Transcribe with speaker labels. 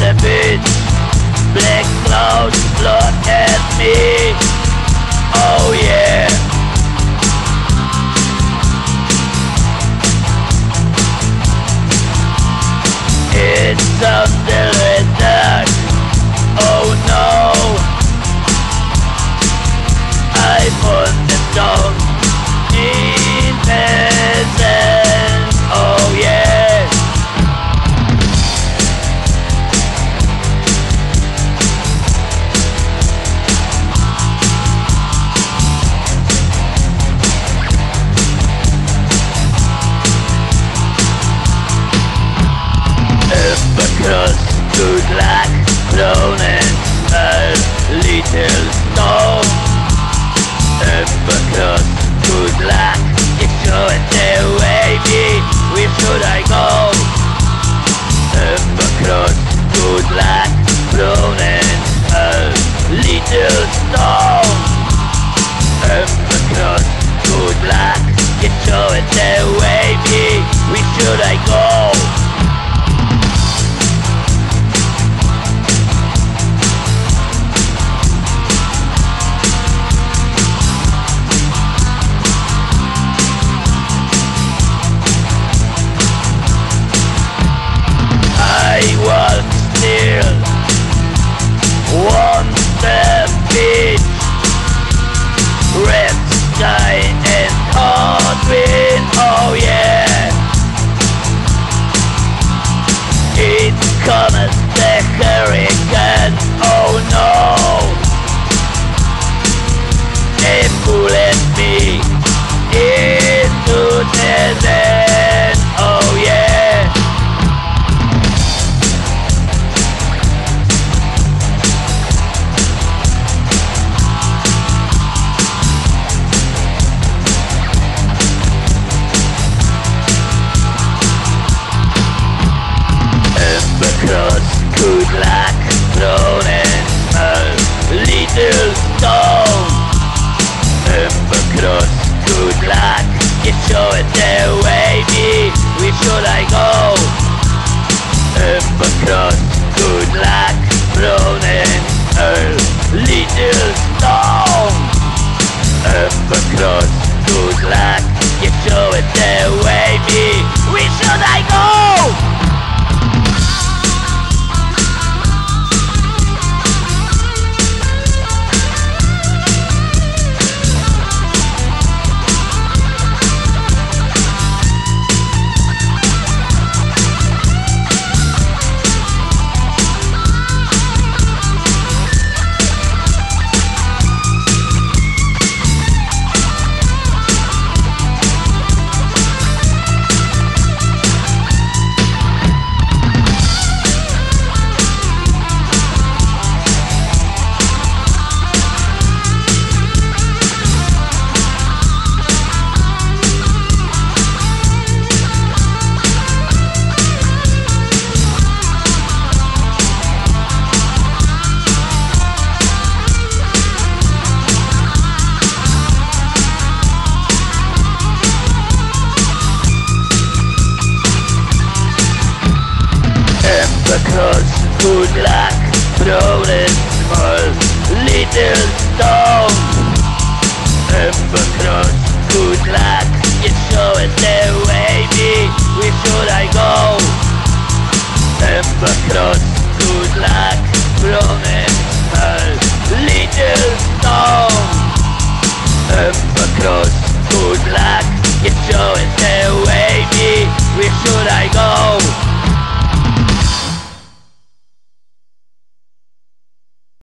Speaker 1: the beach Black clouds look at me. Oh yeah. It's something like that Oh no. I put the dog in there. Across good luck in a little stone Across good luck you show it the way me where should I go? Across good luck in a little stone Across good luck you show it the way me where should I go wind, oh yeah Across good luck thrown in a little stone Across good luck you show it the way me where should I go Across good luck thrown in a little stone Across good luck you show it the way me where should I go such good luck Rolling small little stone Amber cross good luck It's showing the way me Where should I go? Amber cross good luck Rolling small little stone Amber cross good luck It's showing the way me Where should I go?